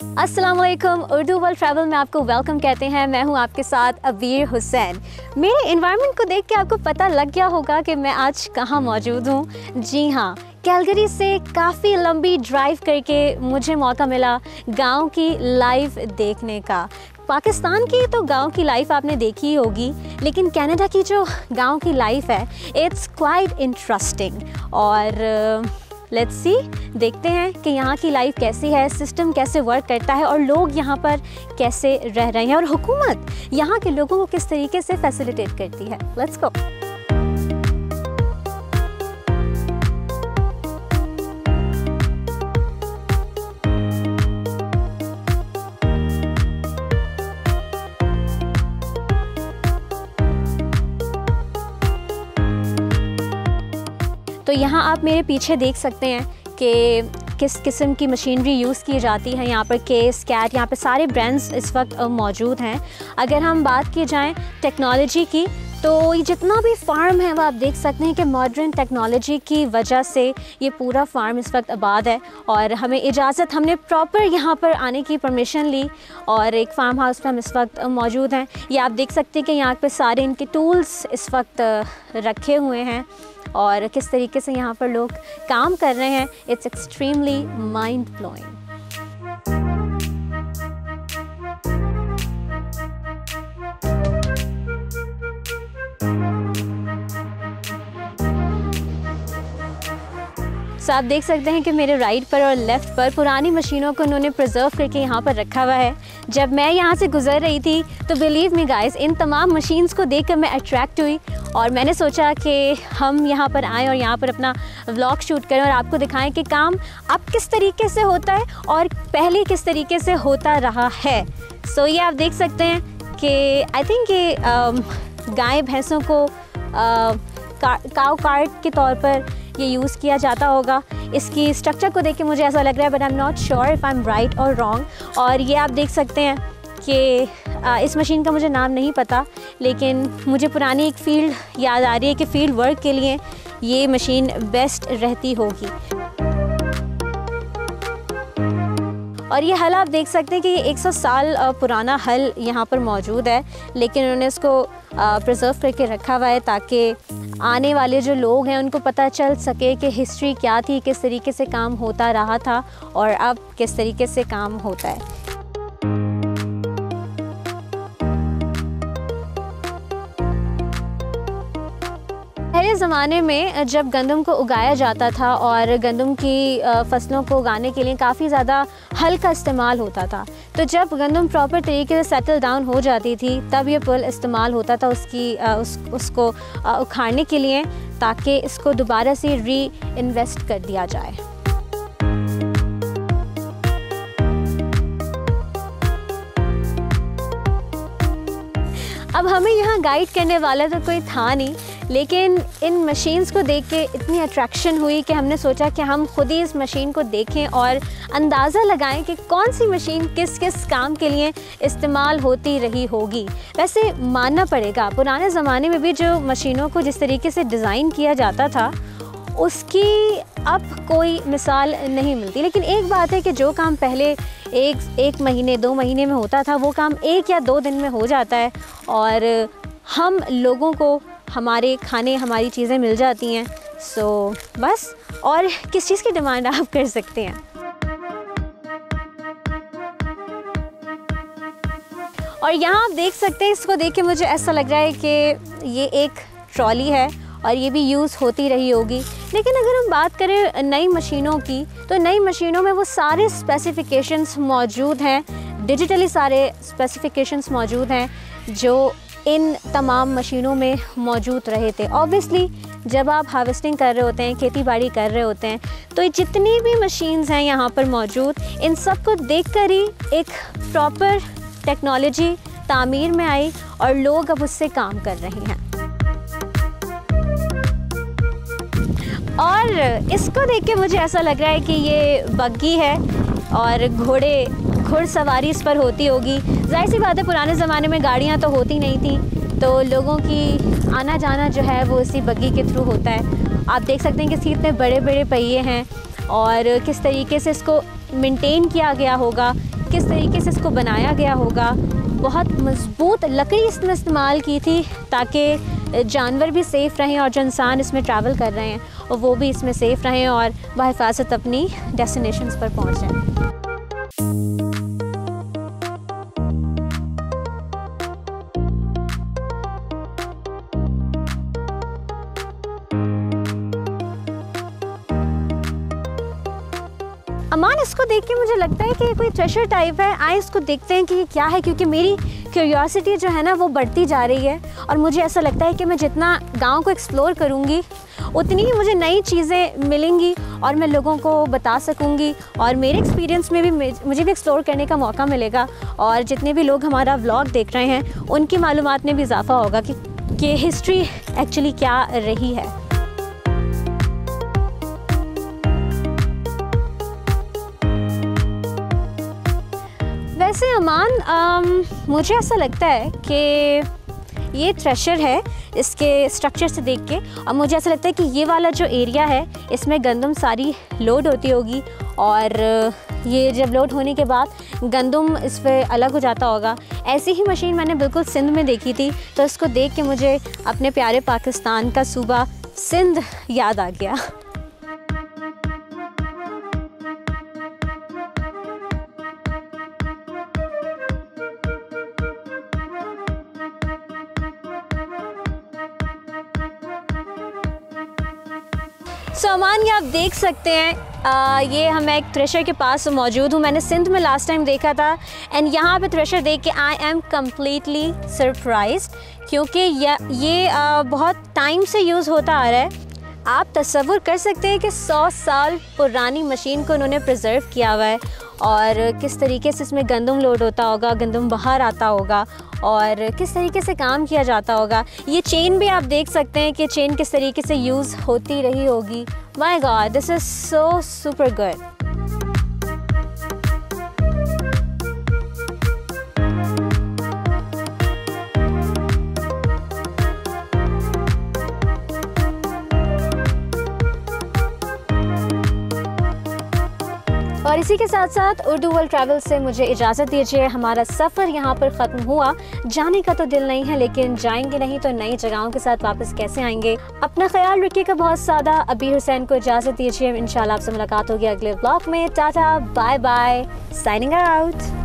वालेकुम Urdu world travel में आपको वेलकम कहते हैं। मैं हूँ आपके साथ अबीर हुसैन। मेरे इन्वायरमेंट को देख के आपको पता लग गया होगा कि मैं आज कहाँ मौजूद हूँ। जी हाँ कैलगरी से काफ़ी लंबी ड्राइव करके मुझे मौका मिला गाँव की लाइव देखने का। पाकिस्तान की तो गाँव की लाइफ आपने देखी ही होगी, लेकिन कनाडा की जो गाँव की लाइफ है इट्स क्वाइट इंटरेस्टिंग और लेट्स सी देखते हैं कि यहाँ की लाइफ कैसी है सिस्टम कैसे वर्क करता है और लोग यहाँ पर कैसे रह रहे हैं और हुकूमत यहाँ के लोगों को किस तरीके से फैसिलिटेट करती है। लेट्स गो तो यहाँ आप मेरे पीछे देख सकते हैं कि किस किस्म की मशीनरी यूज़ की जाती है। यहाँ पर केस, कैट, यहाँ पर सारे ब्रांड्स इस वक्त मौजूद हैं। अगर हम बात की जाएँ टेक्नोलॉजी की तो ये जितना भी फार्म है वो आप देख सकते हैं कि मॉडर्न टेक्नोलॉजी की वजह से ये पूरा फार्म इस वक्त आबाद है और हमें इजाज़त, हमने प्रॉपर यहाँ पर आने की परमिशन ली और एक फार्म हाउस पर हम इस वक्त मौजूद हैं। ये आप देख सकते हैं कि यहाँ पर सारे इनके टूल्स इस वक्त रखे हुए हैं और किस तरीके से यहाँ पर लोग काम कर रहे हैं। It's extremely mind blowing so आप देख सकते हैं कि मेरे राइट पर और लेफ़्ट पर पुरानी मशीनों को उन्होंने प्रिजर्व करके यहाँ पर रखा हुआ है। जब मैं यहाँ से गुजर रही थी तो बिलीव मी गाइस इन तमाम मशीन्स को देख कर मैं अट्रैक्ट हुई और मैंने सोचा कि हम यहाँ पर आएँ और यहाँ पर अपना व्लॉग शूट करें और आपको दिखाएँ कि काम अब किस तरीके से होता है और पहले किस तरीके से होता रहा है। सो so, ये आप देख सकते हैं कि आई थिंक ये गाय भैंसों को काव कार्ड के तौर पर ये यूज़ किया जाता होगा। इसकी स्ट्रक्चर को देख के मुझे ऐसा लग रहा है but I am not sure if I am right और रॉन्ग और ये आप देख सकते हैं कि इस मशीन का मुझे नाम नहीं पता, लेकिन मुझे पुरानी एक फ़ील्ड याद आ रही है कि फ़ील्ड वर्क के लिए ये मशीन बेस्ट रहती होगी। और ये हल आप देख सकते हैं कि ये 100 साल पुराना हल यहाँ पर मौजूद है, लेकिन उन्होंने इसको प्रिजर्व करके रखा हुआ है ताकि आने वाले जो लोग हैं, उनको पता चल सके कि हिस्ट्री क्या थी, किस तरीके से काम होता रहा था और अब किस तरीके से काम होता है। पहले ज़माने में जब गंदम को उगाया जाता था और गंदम की फ़सलों को उगाने के लिए काफ़ी ज़्यादा हल का इस्तेमाल होता था तो जब गंदम प्रॉपर तरीके से सेटल डाउन हो जाती थी, तब ये पुल इस्तेमाल होता था उसकी उस, उसको उखाड़ने के लिए ताकि इसको दोबारा से री इन्वेस्ट कर दिया जाए। अब हमें यहाँ गाइड करने वाला तो कोई था नहीं, लेकिन इन मशीन्स को देख के इतनी अट्रैक्शन हुई कि हमने सोचा कि हम खुद ही इस मशीन को देखें और अंदाज़ा लगाएँ कि कौन सी मशीन किस किस काम के लिए इस्तेमाल होती रही होगी। वैसे मानना पड़ेगा, पुराने ज़माने में भी जो मशीनों को जिस तरीके से डिज़ाइन किया जाता था, उसकी अब कोई मिसाल नहीं मिलती। लेकिन एक बात है कि जो काम पहले एक एक महीने, दो महीने में होता था, वो काम एक या दो दिन में हो जाता है और हम लोगों को हमारे खाने, हमारी चीज़ें मिल जाती हैं। सो, बस, और किस चीज़ की डिमांड आप कर सकते हैं? और यहाँ आप देख सकते हैं, इसको देख के मुझे ऐसा लग रहा है कि ये एक ट्रॉली है और ये भी यूज़ होती रही होगी। लेकिन अगर हम बात करें नई मशीनों की तो नई मशीनों में वो सारे स्पेसिफिकेशंस मौजूद हैं डिजिटली सारे स्पेसिफिकेशंस मौजूद हैं, जो इन तमाम मशीनों में मौजूद रहे थे। ऑब्वियसली जब आप हार्वेस्टिंग कर रहे होते हैं खेती बाड़ी कर रहे होते हैं तो जितनी भी मशीन्स हैं यहाँ पर मौजूद, इन सबको देख कर ही एक प्रॉपर टेक्नोलॉजी तामीर में आई और लोग अब उससे काम कर रहे हैं। और इसको देख के मुझे ऐसा लग रहा है कि ये बग्गी है और घोड़े, घुड़सवारी इस पर होती होगी। ज़ाहिर सी बात है, पुराने ज़माने में गाड़ियाँ तो होती नहीं थी तो लोगों की आना जाना जो है वो इसी बग्गी के थ्रू होता है। आप देख सकते हैं कि इसके इतने बड़े बड़े पहिए हैं और किस तरीके से इसको मेंटेन किया गया होगा, किस तरीके से इसको बनाया गया होगा। बहुत मज़बूत लकड़ी इसमें इस्तेमाल की थी ताकि जानवर भी सेफ़ रहें और जो इंसान इसमें ट्रैवल कर रहे हैं, वो भी इसमें सेफ़ रहें और बहफाजत अपनी डेस्टिनेशन पर पहुँच जाएँ। अमान इसको देख के मुझे लगता है कि ये कोई ट्रेशर टाइप है। आए इसको देखते हैं कि ये क्या है क्योंकि मेरी क्यूरियोसिटी जो है ना वो बढ़ती जा रही है। और मुझे ऐसा लगता है कि मैं जितना गाँव को एक्सप्लोर करूँगी उतनी ही मुझे नई चीज़ें मिलेंगी और मैं लोगों को बता सकूँगी। और मेरे एक्सपीरियंस में भी मुझे भी एक्सप्लोर करने का मौका मिलेगा। और जितने भी लोग हमारा व्लॉग देख रहे हैं उनकी मालूम में भी इजाफ़ा होगा कि, कि हिस्ट्री एक्चुअली क्या रही है। वैसे अमान आम, मुझे ऐसा लगता है कि ये थ्रेशर है इसके स्ट्रक्चर से देख के। और मुझे ऐसा लगता है कि ये वाला जो एरिया है इसमें गंदम सारी लोड होती होगी। और ये जब लोड होने के बाद गंदम इस पर अलग हो जाता होगा। ऐसी ही मशीन मैंने बिल्कुल सिंध में देखी थी तो इसको देख के मुझे अपने प्यारे पाकिस्तान का सूबा सिंध याद आ गया। सामान ये आप देख सकते हैं। आ, ये हम एक थ्रेशर के पास मौजूद हूँ। मैंने सिंध में लास्ट टाइम देखा था। एंड यहाँ पे थ्रेशर देख के आई एम कम्प्लीटली सरप्राइज़ क्योंकि ये आ, बहुत टाइम से यूज़ होता आ रहा है। आप तस्वुर कर सकते हैं कि 100 साल पुरानी मशीन को उन्होंने प्रिजर्व किया हुआ है। और किस तरीके से इसमें गंदम लोड होता होगा, गंदम बाहर आता होगा और किस तरीके से काम किया जाता होगा। ये चेन भी आप देख सकते हैं कि चेन किस तरीके से यूज़ होती रही होगी। My god this is so super good इसी के साथ साथ उर्दू वर्ल्ड ट्रैवल से मुझे इजाज़त दीजिए। हमारा सफ़र यहाँ पर ख़त्म हुआ। जाने का तो दिल नहीं है, लेकिन जाएँगे नहीं तो नई जगहों के साथ वापस कैसे आएँगे? अपना ख्याल रखिएगा बहुत ज़्यादा। अबीर हुसैन को इजाज़त दीजिए। इन आपसे मुलाकात होगी अगले ब्लॉक में। Tata bye bye signing out